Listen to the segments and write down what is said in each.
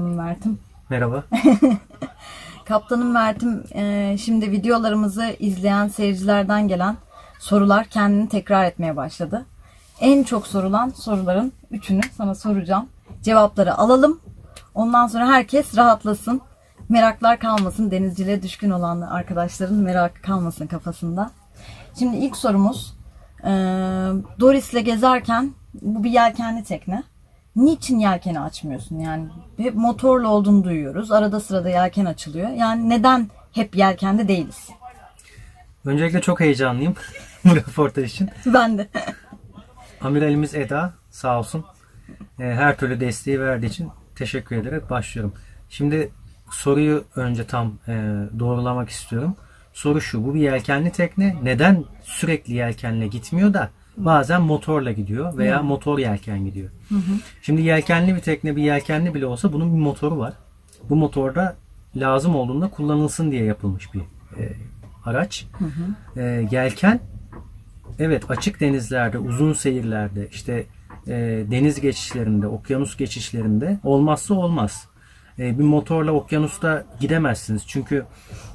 kaptanım Mert'im. Merhaba. Kaptanım Mert'im e, şimdi videolarımızı izleyen seyircilerden gelen sorular kendini tekrar etmeye başladı. En çok sorulan soruların üçünü sana soracağım. Cevapları alalım. Ondan sonra herkes rahatlasın. Meraklar kalmasın. Denizciliğe düşkün olan arkadaşların merakı kalmasın kafasında. Şimdi ilk sorumuz e, Doris'le gezerken bu bir yelkenli tekne. Niçin yelkeni açmıyorsun? Yani hep motorlu olduğunu duyuyoruz. Arada sırada yelken açılıyor. Yani neden hep yelkende değiliz? Öncelikle çok heyecanlıyım bu röportaj için. Ben de. Amiralimiz Eda sağ olsun e, her türlü desteği verdiği için teşekkür ederek başlıyorum. Şimdi soruyu önce tam e, doğrulamak istiyorum. Soru şu bu bir yelkenli tekne neden sürekli yelkenle gitmiyor da bazen motorla gidiyor veya motor yelken gidiyor. Şimdi yelkenli bir tekne bir yelkenli bile olsa bunun bir motoru var. Bu motorda lazım olduğunda kullanılsın diye yapılmış bir e, araç. E, yelken evet açık denizlerde, uzun seyirlerde, işte e, deniz geçişlerinde, okyanus geçişlerinde olmazsa olmaz. E, bir motorla okyanusta gidemezsiniz. Çünkü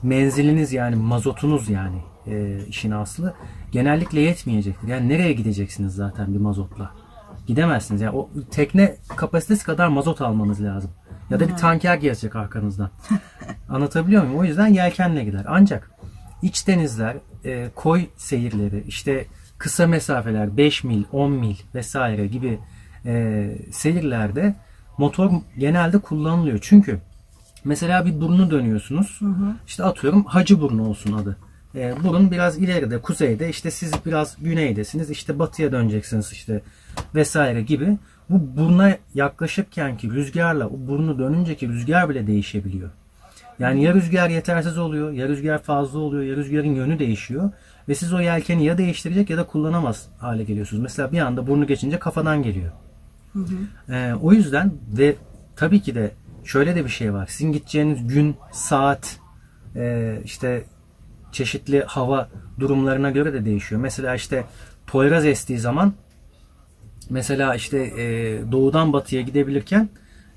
menziliniz yani mazotunuz yani e, işin aslı genellikle yetmeyecektir. Yani nereye gideceksiniz zaten bir mazotla? Gidemezsiniz. Yani o tekne kapasitesi kadar mazot almanız lazım. Ya da bir tanker gelecek arkanızdan. Anlatabiliyor muyum? O yüzden yelkenle gider. Ancak iç denizler, e, koy seyirleri, işte kısa mesafeler 5 mil, 10 mil vesaire gibi e, seyirlerde motor genelde kullanılıyor. Çünkü mesela bir burnu dönüyorsunuz. İşte atıyorum Hacı Burnu olsun adı. E, burun biraz ileride, kuzeyde. işte siz biraz güneydesiniz. işte batıya döneceksiniz işte vesaire gibi. Bu buruna yaklaşırken ki rüzgarla o burnu dönünceki rüzgar bile değişebiliyor. Yani ya rüzgar yetersiz oluyor, ya rüzgar fazla oluyor, ya rüzgarın yönü değişiyor. Ve siz o yelkeni ya değiştirecek ya da kullanamaz hale geliyorsunuz. Mesela bir anda burnu geçince kafadan geliyor. Ee, o yüzden ve tabii ki de şöyle de bir şey var. Sizin gideceğiniz gün, saat, e, işte çeşitli hava durumlarına göre de değişiyor. Mesela işte Poyraz estiği zaman mesela işte e, doğudan batıya gidebilirken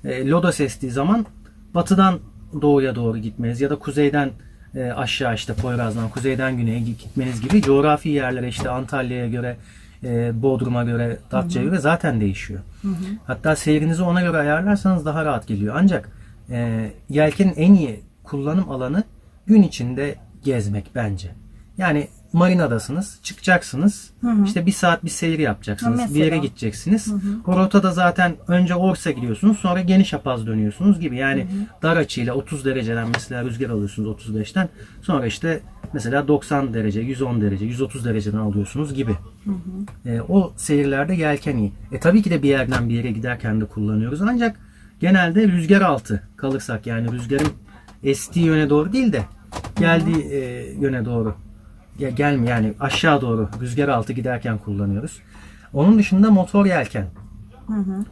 e, Lodos estiği zaman batıdan doğuya doğru gitmeniz ya da kuzeyden e, aşağı işte Poyraz'dan kuzeyden güneye gitmeniz gibi coğrafi yerlere işte Antalya'ya göre e, Bodrum'a göre Datça'ya göre zaten değişiyor. Hatta seyrinizi ona göre ayarlarsanız daha rahat geliyor. Ancak e, yelkenin en iyi kullanım alanı gün içinde gezmek bence. Yani marinadasınız, çıkacaksınız. işte bir saat bir seyir yapacaksınız. Ha, bir yere gideceksiniz. O rotada zaten önce Orsa gidiyorsunuz, sonra geniş apaz dönüyorsunuz gibi. Yani dar açıyla 30 dereceden mesela rüzgar alıyorsunuz 35'ten. Sonra işte mesela 90 derece, 110 derece, 130 dereceden alıyorsunuz gibi. E, o seyirlerde yelken iyi. E tabii ki de bir yerden bir yere giderken de kullanıyoruz. Ancak genelde rüzgar altı kalırsak yani rüzgarın estiği yöne doğru değil de geldiği e, yöne doğru ya gelme yani aşağı doğru rüzgar altı giderken kullanıyoruz. Onun dışında motor yelken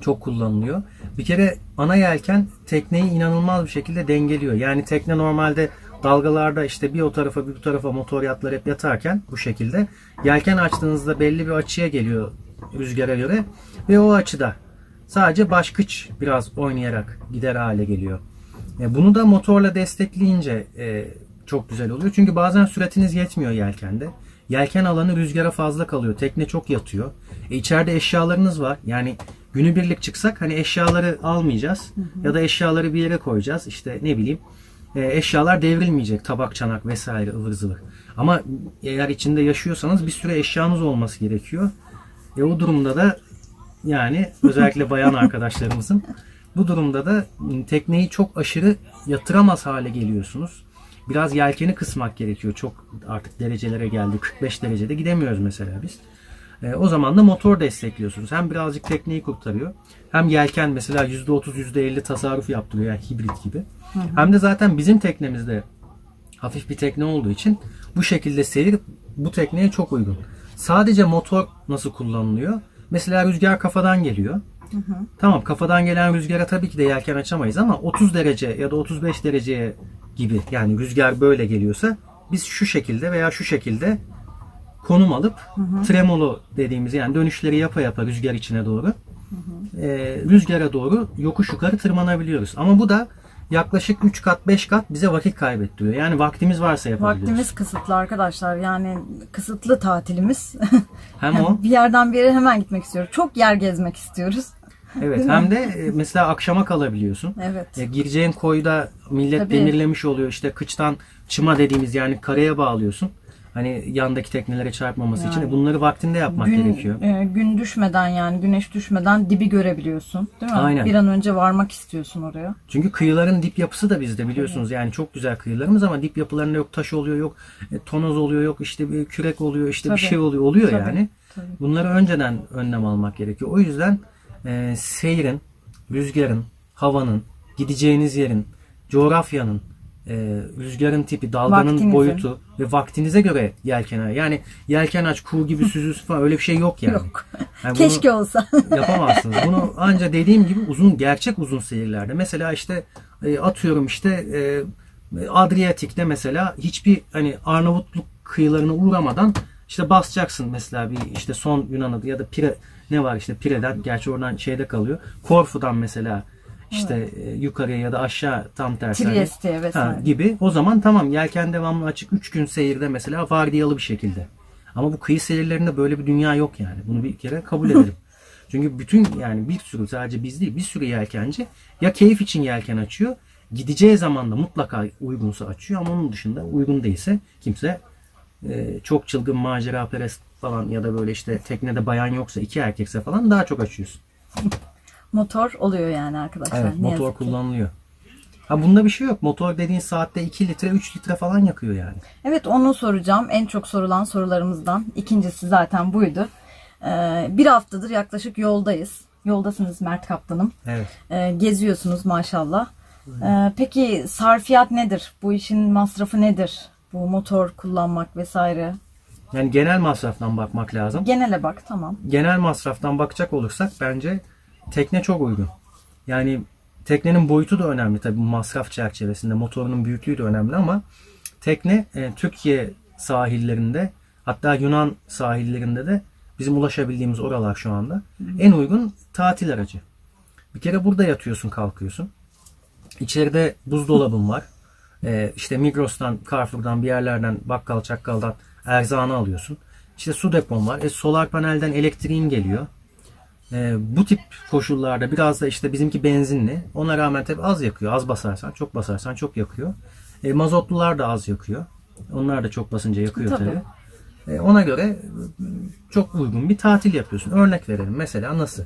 çok kullanılıyor. Bir kere ana yelken tekneyi inanılmaz bir şekilde dengeliyor. Yani tekne normalde dalgalarda işte bir o tarafa bir bu tarafa motor yatlar hep yatarken bu şekilde yelken açtığınızda belli bir açıya geliyor rüzgara göre ve o açıda sadece baş kıç biraz oynayarak gider hale geliyor. E, bunu da motorla destekleyince e, çok güzel oluyor. Çünkü bazen süratiniz yetmiyor yelkende. Yelken alanı rüzgara fazla kalıyor. Tekne çok yatıyor. E, içeride eşyalarınız var. Yani günübirlik çıksak hani eşyaları almayacağız. Ya da eşyaları bir yere koyacağız. İşte ne bileyim e, eşyalar devrilmeyecek. Tabak, çanak vesaire ıvır zıvır. Ama eğer içinde yaşıyorsanız bir süre eşyanız olması gerekiyor. E, o durumda da yani özellikle bayan arkadaşlarımızın bu durumda da tekneyi çok aşırı yatıramaz hale geliyorsunuz. Biraz yelkeni kısmak gerekiyor. Çok artık derecelere geldi. 45 derecede gidemiyoruz mesela biz. E, o zaman da motor destekliyorsunuz. Hem birazcık tekneyi kurtarıyor. Hem yelken mesela %30 %50 tasarruf yaptırıyor. Yani hibrit gibi. Hem de zaten bizim teknemizde hafif bir tekne olduğu için bu şekilde seyir bu tekneye çok uygun. Sadece motor nasıl kullanılıyor? Mesela rüzgar kafadan geliyor. Tamam kafadan gelen rüzgara tabii ki de yelken açamayız ama 30 derece ya da 35 dereceye gibi yani rüzgar böyle geliyorsa biz şu şekilde veya şu şekilde konum alıp tremolo dediğimiz yani dönüşleri yapa yapa rüzgar içine doğru e, rüzgara doğru yokuş yukarı tırmanabiliyoruz. Ama bu da yaklaşık 3 kat 5 kat bize vakit kaybettiriyor. Yani vaktimiz varsa yapabiliyoruz. Vaktimiz kısıtlı arkadaşlar. Yani kısıtlı tatilimiz. Hem o bir yerden bir yere hemen gitmek istiyoruz. Çok yer gezmek istiyoruz. evet hem de e, mesela akşama kalabiliyorsun. Evet. E, gireceğin koyda millet Tabii. demirlemiş oluyor. İşte kıçtan çıma dediğimiz yani karaya bağlıyorsun. Hani yandaki teknelere çarpmaması için. Yani. E, Bunları vaktinde yapmak gün, gerekiyor. e, gün düşmeden yani güneş düşmeden dibi görebiliyorsun. Değil mi? Aynen. Bir an önce varmak istiyorsun oraya. Çünkü kıyıların dip yapısı da bizde biliyorsunuz. Yani çok güzel kıyılarımız ama dip yapılarında yok taş oluyor, yok e, tonoz oluyor, yok işte bir kürek oluyor, işte Tabii. bir şey oluyor. Oluyor Tabii. yani. Tabii. Bunları önceden önlem almak gerekiyor. O yüzden e, seyrin, rüzgarın, havanın, gideceğiniz yerin, coğrafyanın, e, rüzgarın tipi, dalganın Vaktinize. boyutu ve vaktinize göre yelken aç. Yani yelken aç, kuğu gibi süzülsün falan öyle bir şey yok yani. Yok. Yani Keşke olsa. yapamazsınız. Bunu anca dediğim gibi uzun gerçek uzun seyirlerde. Mesela işte e, atıyorum işte e, Adriyatik'te mesela hiçbir hani Arnavutluk kıyılarına uğramadan işte basacaksın mesela bir işte son Yunan adı ya da Pire ne var işte Pire'den gerçi oradan şeyde kalıyor. Korfu'dan mesela işte e, yukarıya ya da aşağı tam tersi. hani- Trieste'ye Ha, vesaire. gibi. O zaman tamam yelken devamlı açık 3 gün seyirde mesela vardiyalı bir şekilde. Ama bu kıyı seyirlerinde böyle bir dünya yok yani. Bunu bir kere kabul edelim. Çünkü bütün yani bir sürü sadece biz değil bir sürü yelkenci ya keyif için yelken açıyor gideceği zaman da mutlaka uygunsa açıyor ama onun dışında uygun değilse kimse e, çok çılgın macera perest falan ya da böyle işte teknede bayan yoksa iki erkekse falan daha çok açıyorsun. Motor oluyor yani arkadaşlar. Evet ne motor kullanılıyor. Ha bunda bir şey yok. Motor dediğin saatte 2 litre 3 litre falan yakıyor yani. Evet onu soracağım. En çok sorulan sorularımızdan. İkincisi zaten buydu. Ee, bir haftadır yaklaşık yoldayız. Yoldasınız Mert Kaptanım. Evet. Ee, geziyorsunuz maşallah. Ee, peki sarfiyat nedir? Bu işin masrafı nedir? Bu motor kullanmak vesaire. Yani genel masraftan bakmak lazım. Genele bak tamam. Genel masraftan bakacak olursak bence tekne çok uygun. Yani teknenin boyutu da önemli tabii masraf çerçevesinde. Motorunun büyüklüğü de önemli ama tekne e, Türkiye sahillerinde hatta Yunan sahillerinde de bizim ulaşabildiğimiz oralar şu anda en uygun tatil aracı. Bir kere burada yatıyorsun kalkıyorsun. İçeride buzdolabın var. Ee, işte Migros'tan, Carrefour'dan bir yerlerden, bakkal çakkaldan erzağını alıyorsun. İşte su depon var. E, solar panelden elektriğin geliyor. Ee, bu tip koşullarda biraz da işte bizimki benzinli. Ona rağmen tabii az yakıyor. Az basarsan, çok basarsan çok yakıyor. E, mazotlular da az yakıyor. Onlar da çok basınca yakıyor Tabii. tabii. E, ona göre e, çok uygun bir tatil yapıyorsun. Örnek verelim. Mesela nasıl?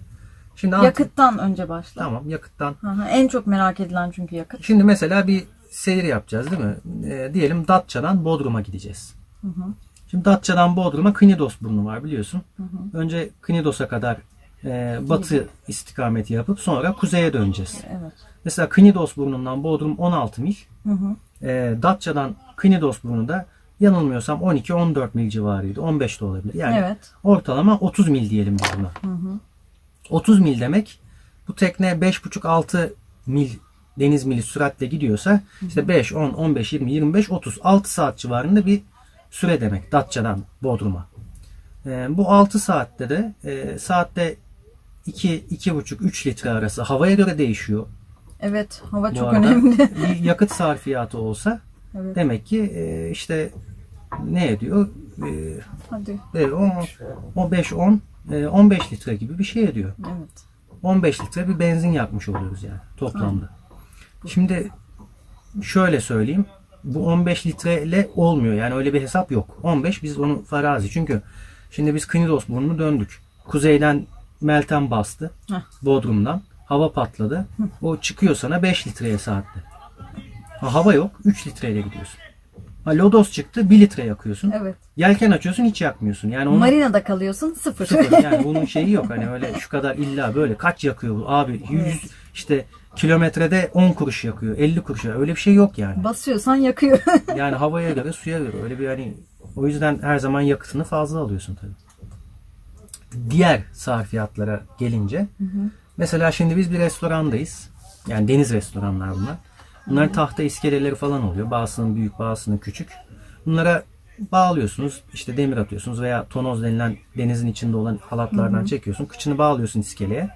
Şimdi Yakıttan önce başla. Tamam yakıttan. Hı hı, En çok merak edilen çünkü yakıt. Şimdi mesela bir seyir yapacağız değil mi? E, diyelim Datça'dan Bodrum'a gideceğiz. Şimdi Datça'dan Bodrum'a Knidos burnu var biliyorsun. Önce Knidos'a kadar e, batı istikameti yapıp sonra kuzeye döneceğiz. Evet. Mesela Knidos burnundan Bodrum 16 mil. Hı hı. E, Datça'dan Knidos burnu da yanılmıyorsam 12-14 mil civarıydı. 15 de olabilir. Yani Evet. ortalama 30 mil diyelim biz buna. 30 mil demek bu tekne 5,5-6 mil deniz mili süratle gidiyorsa işte 5, 10, 15, 20, 25, 30 6 saat civarında bir süre demek Datça'dan Bodrum'a. Ee, bu 6 saatte de e, saatte 2, 2,5, 3 litre arası havaya göre değişiyor. Evet. Hava Bu çok arada. önemli. bir yakıt sarfiyatı olsa Evet. demek ki e, işte ne ediyor? E, Hadi. O, o 5 10 e, 15 litre gibi bir şey ediyor. Evet. 15 litre bir benzin yakmış oluyoruz yani toplamda. Şimdi şöyle söyleyeyim. Bu 15 litreyle olmuyor. Yani öyle bir hesap yok. 15 biz onu farazi. Çünkü şimdi biz Knidos burnunu döndük. Kuzeyden Meltem bastı. Heh. Bodrum'dan. Hava patladı. O çıkıyor sana 5 litreye saatte. Ha, hava yok. 3 litreyle gidiyorsun. Ha, Lodos çıktı 1 litre yakıyorsun. Evet. Yelken açıyorsun hiç yakmıyorsun. Yani onu Marina'da kalıyorsun sıfır. Sıfır. Yani bunun şeyi yok. Hani öyle şu kadar illa böyle kaç yakıyor bu abi 100 işte kilometrede 10 kuruş yakıyor 50 kuruş yakıyor. öyle bir şey yok yani. Basıyorsan yakıyor. Yani havaya göre suya göre öyle bir hani o yüzden her zaman yakıtını fazla alıyorsun tabii. Diğer sarfiyatlara gelince mesela şimdi biz bir restorandayız. Yani deniz restoranlar bunlar. Bunların tahta iskeleleri falan oluyor. Bazısının büyük bazısının küçük. Bunlara bağlıyorsunuz. işte demir atıyorsunuz veya tonoz denilen denizin içinde olan halatlardan çekiyorsun. Kıçını bağlıyorsun iskeleye.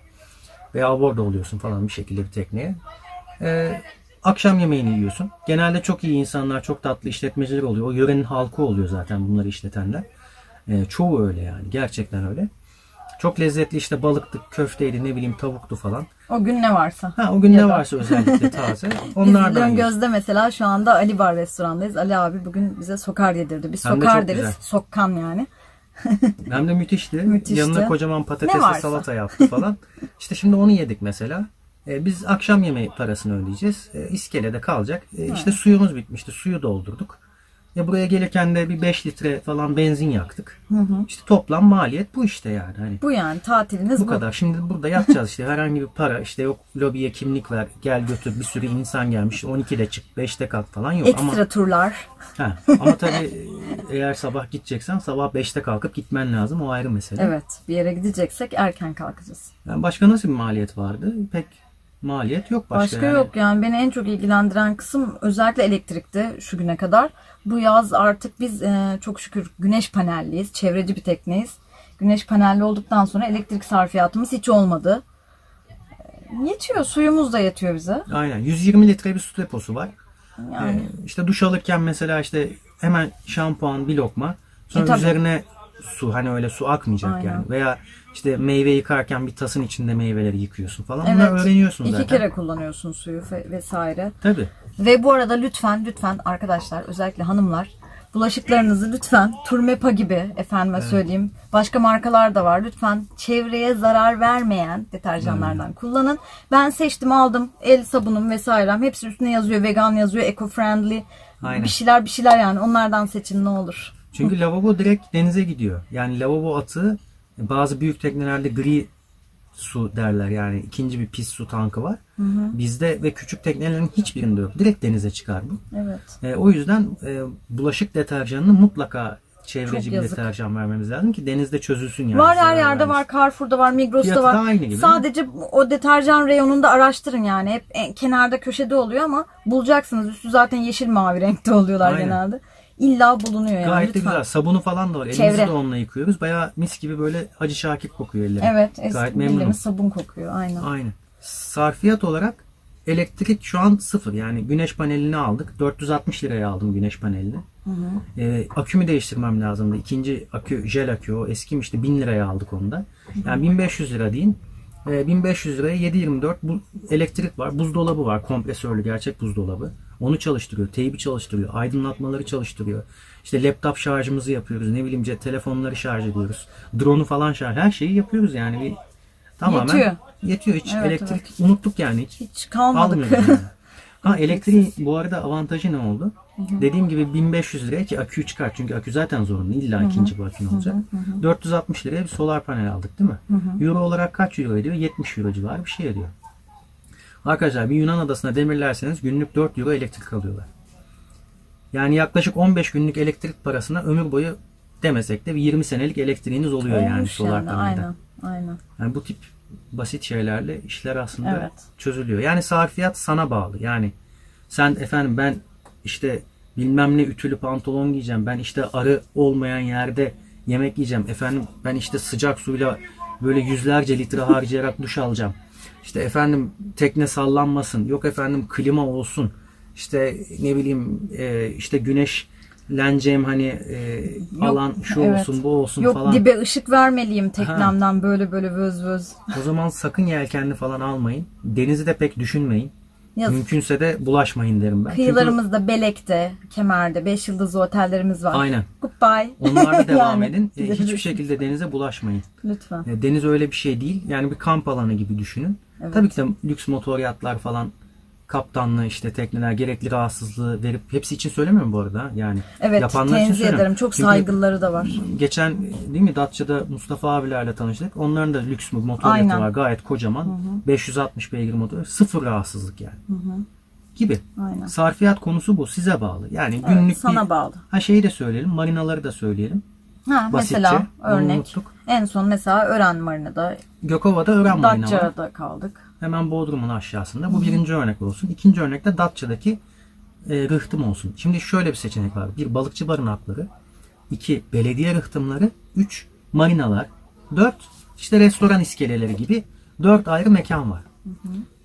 veya aborda oluyorsun falan bir şekilde bir tekneye. Ee, akşam yemeğini yiyorsun. Genelde çok iyi insanlar, çok tatlı işletmeciler oluyor. O yörenin halkı oluyor zaten bunları işletenler. Ee, çoğu öyle yani. Gerçekten öyle. Çok lezzetli işte balıktı, köfteydi, ne bileyim tavuktu falan. O gün ne varsa. Ha, o gün Ya ne da- varsa özellikle taze. Biz Onlardan yiyorsun. Gözde mesela şu anda Ali Bar restorandayız. Ali abi bugün bize sokar yedirdi. Biz Hem de sokar çok deriz. güzel. Sokkan yani. Hem de müthişti. Müthişti. Yanına kocaman Ne patatesle varsa. salata yaptı falan. işte şimdi onu yedik mesela. Ee, biz akşam yemeği parasını ödeyeceğiz. Ee, iskelede kalacak. Ee, işte suyumuz bitmişti. Suyu doldurduk. Ya buraya gelirken de bir 5 litre falan benzin yaktık. İşte toplam maliyet bu işte yani. Hani Bu yani tatiliniz bu bu. kadar. Şimdi burada yatacağız işte herhangi bir para işte yok lobiye kimlik ver gel götür bir sürü insan gelmiş 12'de çık 5'te kalk falan yok Ekstra ama turlar. ha, ama tabii eğer sabah gideceksen sabah 5'te kalkıp gitmen lazım o ayrı mesele. Evet bir yere gideceksek erken kalkacağız. Yani başka nasıl bir maliyet vardı? Pek maliyet yok başka. Başka yani. yok yani beni en çok ilgilendiren kısım özellikle elektrikti şu güne kadar. Bu yaz artık biz e, çok şükür güneş panelliyiz. Çevreci bir tekneyiz. Güneş panelli olduktan sonra elektrik sarfiyatımız hiç olmadı. E, Yetiyor. Suyumuz da yetiyor bize. Aynen 120 litre bir su deposu var. Yani Ee, işte duş alırken mesela işte hemen şampuan bir lokma. Sonra E, tabii. üzerine su hani öyle su akmayacak Aynen. yani. Veya işte meyve yıkarken bir tasın içinde meyveleri yıkıyorsun falan. Bunları evet. öğreniyorsun iki zaten. kere kullanıyorsun suyu ve- vesaire. Tabii. Ve bu arada lütfen lütfen arkadaşlar özellikle hanımlar bulaşıklarınızı lütfen Turmepa gibi efendime söyleyeyim başka markalar da var. Lütfen çevreye zarar vermeyen deterjanlardan kullanın. Ben seçtim aldım el sabunum vesairem hepsi üstüne yazıyor vegan yazıyor eco friendly Aynen. bir şeyler bir şeyler yani onlardan seçin ne olur. Çünkü lavabo direkt denize gidiyor. Yani lavabo atığı bazı büyük teknelerde gri su derler yani ikinci bir pis su tankı var. Bizde ve küçük teknelerin hiçbirinde yok. Direkt denize çıkar bu. Evet. E, o yüzden e, bulaşık deterjanını mutlaka çevreci bir deterjan vermemiz lazım ki denizde çözülsün yani. var her yerde var. Carrefour'da var, Migros'ta Fiyatı var. aynı gibi. Sadece o deterjan reyonunda araştırın yani. Hep en- kenarda köşede oluyor ama bulacaksınız. Üstü zaten yeşil mavi renkte oluyorlar Aynen. genelde. İlla bulunuyor yani. Gayet de lütfen. güzel. Sabunu falan da var. Elimizi Çevre. de onunla yıkıyoruz. Bayağı mis gibi böyle Hacı Şakir kokuyor elleri. Evet, eski Gayet memnunum. sabun kokuyor. Aynen. Aynen. Sarfiyat olarak elektrik şu an sıfır. Yani güneş panelini aldık. 460 liraya aldım güneş panelini. Ee, akümü değiştirmem lazımdı. İkinci akü jel akü o eskimişti. 1000 liraya aldık onu da. Yani 1500 lira deyin. Ee, 1500 liraya 724 bu elektrik var. Buzdolabı var. Kompresörlü gerçek buzdolabı. Onu çalıştırıyor. Teybi çalıştırıyor. Aydınlatmaları çalıştırıyor. İşte laptop şarjımızı yapıyoruz. Ne bileyim telefonları şarj ediyoruz. Drone'u falan şarj. Her şeyi yapıyoruz yani. Bir, tamamen Yetiyor. Yetiyor. Hiç Evet, elektrik unuttuk yani. Hiç Hiç kalmadık. yani. Ha elektriğin bu arada avantajı ne oldu? Dediğim gibi 1500 liraya ki aküyü çıkar. Çünkü akü zaten zorunlu. İlla ikinci bu akün olacak. 460 liraya bir solar panel aldık değil mi? Euro olarak kaç euro ediyor? 70 euro civarı bir şey ediyor. Arkadaşlar bir Yunan adasına demirlerseniz günlük 4 euro elektrik alıyorlar. Yani yaklaşık 15 günlük elektrik parasına ömür boyu demesek de bir 20 senelik elektriğiniz oluyor yani Olmuş solar yani, panelden. Aynen. Aynen. Yani bu tip basit şeylerle işler aslında Evet. çözülüyor. Yani sarfiyat sana bağlı. Yani sen efendim ben işte bilmem ne ütülü pantolon giyeceğim. Ben işte arı olmayan yerde yemek yiyeceğim. Efendim ben işte sıcak suyla böyle yüzlerce litre harcayarak duş alacağım. İşte efendim tekne sallanmasın. Yok efendim klima olsun. İşte ne bileyim e, işte güneş leneceğim hani e, alan şu evet. olsun bu olsun Yok falan. dibe ışık vermeliyim teknemden böyle böyle vöz vöz. O zaman sakın yelkenli falan almayın. Denizi de pek düşünmeyin. Yazık. Mümkünse de bulaşmayın derim ben. Kıyılarımızda Belek'te, Kemer'de 5 yıldızlı otellerimiz var. Aynen. Goodbye. Çünkü onlarda devam Yani, edin. E, hiçbir şekilde denize bulaşmayın. Lütfen. E, Deniz öyle bir şey değil. Yani bir kamp alanı gibi düşünün. Evet. Tabii ki de lüks motor yatlar falan kaptanlı işte tekneler gerekli rahatsızlığı verip hepsi için söylemiyorum bu arada. Yani Evet yapanlar için söylüyorum. ederim. Çok Çünkü saygılıları da var. Geçen değil mi Datça'da Mustafa abilerle tanıştık. Onların da lüks bir motor Aynen. yatı var. Gayet kocaman. 560 beygir motor. Sıfır rahatsızlık yani. Gibi. Aynen. Sarfiyat konusu bu. Size bağlı. Yani Evet, günlük sana bir... bağlı. Ha şeyi de söyleyelim. Marinaları da söyleyelim. Ha, Basitçe. mesela örnek. En son mesela Ören Marina'da, Gökova'da Ören Marina var. Datça'da kaldık. Hemen Bodrum'un aşağısında. Bu birinci örnek olsun. İkinci örnek de Datça'daki e, rıhtım olsun. Şimdi şöyle bir seçenek var. Bir balıkçı barınakları. iki belediye rıhtımları. Üç marinalar. Dört işte restoran iskeleleri gibi Dört ayrı mekan var.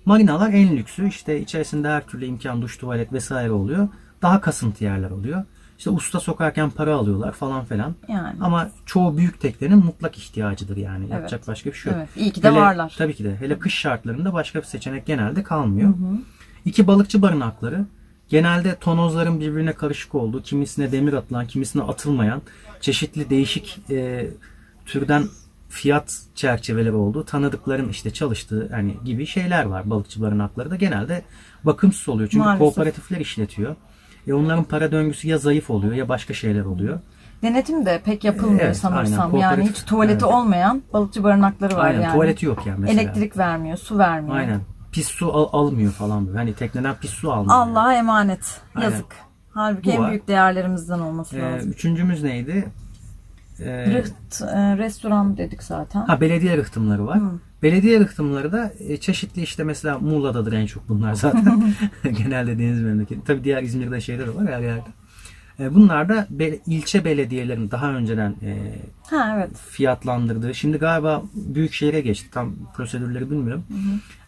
Marinalar en lüksü. işte içerisinde her türlü imkan, duş, tuvalet vesaire oluyor. Daha kasıntı yerler oluyor. İşte usta sokarken para alıyorlar falan filan. Yani. Ama çoğu büyük teknenin mutlak ihtiyacıdır yani. Evet. Yapacak başka bir şey yok. Evet, iyi ki de Hele- varlar. Tabii ki de. Hele kış şartlarında başka bir seçenek genelde kalmıyor. İki balıkçı barınakları. Genelde tonozların birbirine karışık olduğu, kimisine demir atılan, kimisine atılmayan, çeşitli değişik e, türden fiyat çerçeveleri olduğu, tanıdıkların işte çalıştığı hani gibi şeyler var balıkçı barınakları da genelde bakımsız oluyor. Çünkü Maalesef. kooperatifler işletiyor. E onların para döngüsü ya zayıf oluyor ya başka şeyler oluyor. Denetim de pek yapılmıyor Evet, sanırsam. aynen. Yani hiç tuvaleti evet. olmayan balıkçı barınakları var Aynen yani. tuvaleti yok yani mesela. Elektrik vermiyor, su vermiyor. Aynen. Pis su al- almıyor falan böyle. Hani tekneden pis su almıyor. Allah'a emanet. Aynen. Yazık. Halbuki Bu en var. büyük değerlerimizden olması Ee, lazım. üçüncümüz neydi? Ee, Rıht, e, restoran dedik zaten. ha belediye rıhtımları var. Hı. Belediye rıhtımları da e, çeşitli işte mesela Muğla'dadır en çok bunlar zaten. Genelde deniz memleketi. Tabii diğer İzmir'de şeyler var her yerde. E, bunlar da be- ilçe belediyelerin daha önceden e, Ha evet. fiyatlandırdığı. Şimdi galiba büyük şehre geçti. Tam prosedürleri bilmiyorum.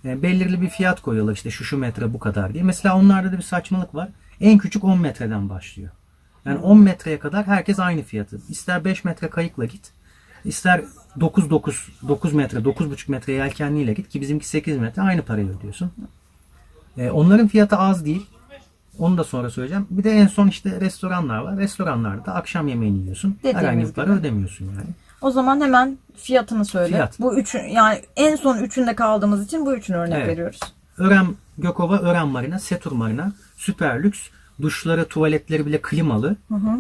E, belirli bir fiyat koyuyorlar işte şu şu metre bu kadar diye. Mesela onlarda da bir saçmalık var. En küçük 10 metreden başlıyor. Yani 10 metreye kadar herkes aynı fiyatı. İster 5 metre kayıkla git. ister 9 9 9 metre 9,5 metre yelkenliyle git ki bizimki 8 metre aynı parayı ödüyorsun. E, onların fiyatı az değil. Onu da sonra söyleyeceğim. Bir de en son işte restoranlar var. Restoranlarda akşam yemeğini yiyorsun. Dediğimiz Herhangi bir para gibi. ödemiyorsun yani. O zaman hemen fiyatını söyle. Fiyat. Bu üçü yani en son üçünde kaldığımız için bu üçünü örnek Evet. veriyoruz. Ören Gökova, Ören Marina, Setur Marina, süper lüks. Duşları, tuvaletleri bile klimalı.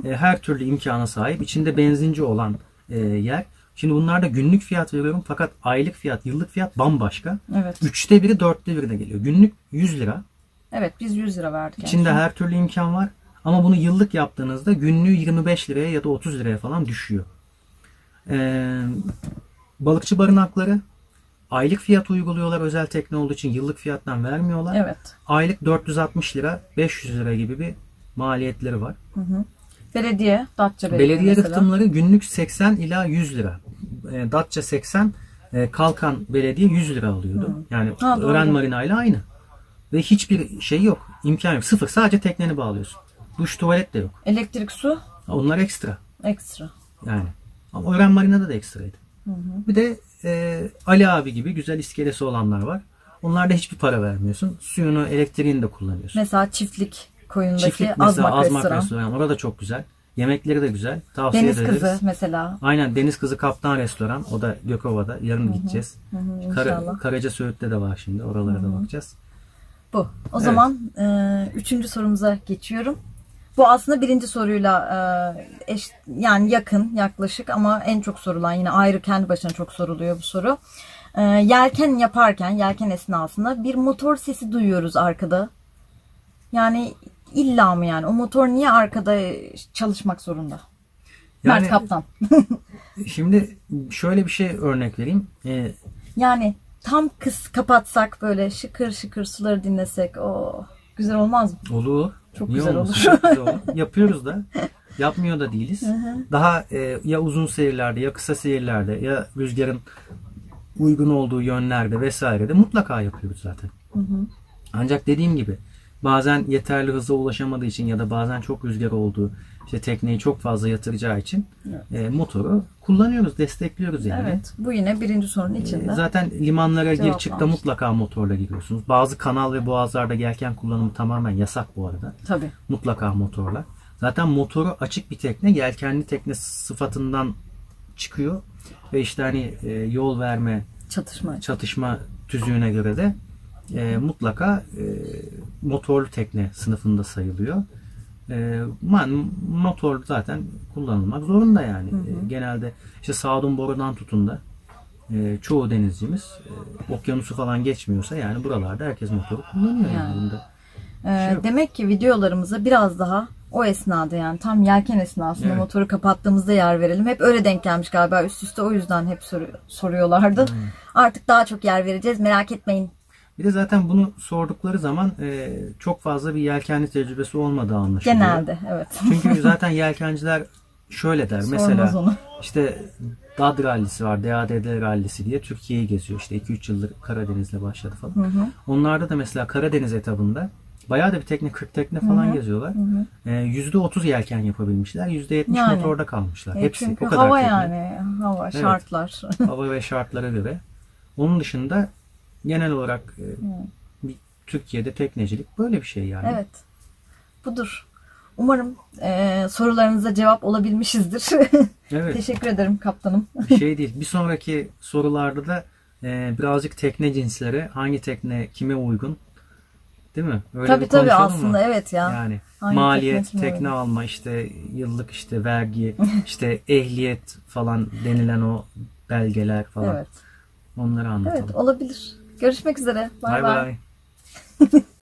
E, her türlü imkana sahip. İçinde benzinci olan e, yer. Şimdi bunlarda günlük fiyat veriyorum fakat aylık fiyat, yıllık fiyat bambaşka. Evet. Üçte biri, dörtte biri de geliyor. Günlük 100 lira. Evet biz 100 lira verdik. İçinde son. her türlü imkan var. Ama bunu yıllık yaptığınızda günlüğü 25 liraya ya da 30 liraya falan düşüyor. Ee, balıkçı barınakları aylık fiyat uyguluyorlar özel tekne olduğu için yıllık fiyattan vermiyorlar. Evet. Aylık 460 lira 500 lira gibi bir maliyetleri var. Belediye, Datça Belediye, Belediye mesela. rıhtımları günlük 80 ila 100 lira. E, Datça 80, e, Kalkan Belediye 100 lira alıyordu. Yani Ha. Ören Marina ile aynı. Ve hiçbir şey yok. imkan yok. Sıfır. Sadece tekneni bağlıyorsun. Duş tuvalet de yok. Elektrik, su Onlar ekstra. ekstra. Yani. Ama Ören Marina'da da ekstraydı. Bir de e, Ali abi gibi güzel iskelesi olanlar var. Onlarda hiçbir para vermiyorsun. Suyunu, elektriğini de kullanıyorsun. Mesela çiftlik koyundaki Çiftlik Azmak, mesela Azmak restoran. restoran. Orada çok güzel. Yemekleri de güzel. Tavsiye Deniz ederiz. kızı mesela. Aynen Deniz Kızı Kaptan Restoran. O da Gökova'da. Yarın gideceğiz. Kara, inşallah. Karaca Söğüt'te de var şimdi. Oralara da bakacağız. Bu. O Evet. zaman e, üçüncü sorumuza geçiyorum. Bu aslında birinci soruyla e, eş, yani yakın yaklaşık ama en çok sorulan yine ayrı kendi başına çok soruluyor bu soru. E, yelken yaparken yelken esnasında bir motor sesi duyuyoruz arkada. Yani illa mı yani o motor niye arkada çalışmak zorunda? Yani- Mert Kaptan. Şimdi şöyle bir şey örnek vereyim. Ee, Yani tam kıs kapatsak böyle şıkır şıkır suları dinlesek o güzel olmaz mı? olur. Çok Niye güzel olmasın? olur. Çok güzel olur. Yapıyoruz da. Yapmıyor da değiliz. Daha e, ya uzun seyirlerde ya kısa seyirlerde ya rüzgarın uygun olduğu yönlerde vesairede mutlaka yapıyoruz zaten. Ancak dediğim gibi bazen yeterli hıza ulaşamadığı için ya da bazen çok rüzgar olduğu işte tekneyi çok fazla yatıracağı için e, motoru kullanıyoruz, destekliyoruz yani. Evet. Bu yine birinci sorunun içinde. E, Zaten limanlara gir çıkta mutlaka motorla giriyorsunuz. Bazı kanal ve boğazlarda yelken kullanımı tamamen yasak bu arada. Tabii. Mutlaka motorla. Zaten motoru açık bir tekne yelkenli tekne sıfatından çıkıyor. Ve işte hani e, yol verme, Çatışma. çatışma tüzüğüne göre de e, mutlaka e, motorlu tekne sınıfında sayılıyor. E, man, motor zaten kullanılmak zorunda yani. E, genelde işte Sadun borudan tutun da e, çoğu denizcimiz e, okyanusu falan geçmiyorsa yani buralarda herkes motoru kullanıyor. Yani. Yani. Bunda Ee, Şey yok. demek ki videolarımıza biraz daha o esnada yani tam yelken esnasında Evet. motoru kapattığımızda yer verelim. Hep öyle denk gelmiş galiba üst üste o yüzden hep soru- soruyorlardı. Artık daha çok yer vereceğiz merak etmeyin. Bir de zaten bunu sordukları zaman e, çok fazla bir yelkenli tecrübesi olmadığı anlaşılıyor. Genelde evet. Çünkü zaten yelkenciler şöyle der. Sormaz Mesela onu. işte DAD rallisi var. DADD rallisi diye Türkiye'yi geziyor. İşte 2-3 yıldır Karadeniz'le başladı falan. Hı hı. Onlarda da mesela Karadeniz etabında bayağı da bir tekne 40 tekne falan geziyorlar. Ee, %30 yelken yapabilmişler. %70 Yani. motorda kalmışlar. E, Hepsi o kadar hava tekne. yani. Hava, Evet. şartlar. Hava ve şartlara göre. Onun dışında genel olarak e, bir Türkiye'de teknecilik böyle bir şey yani. evet. Budur. Umarım e, sorularınıza cevap olabilmişizdir. Evet. Teşekkür ederim kaptanım. bir şey değil. Bir sonraki sorularda da e, birazcık tekne cinsleri, hangi tekne kime uygun, değil mi? Öyle tabii tabii aslında evet ya. Yani Hangi maliyet, tekne tekne, alma, işte yıllık işte vergi, işte ehliyet falan denilen o belgeler falan. Evet. Onları anlatalım. Evet olabilir. Görüşmek üzere. Bay Bay.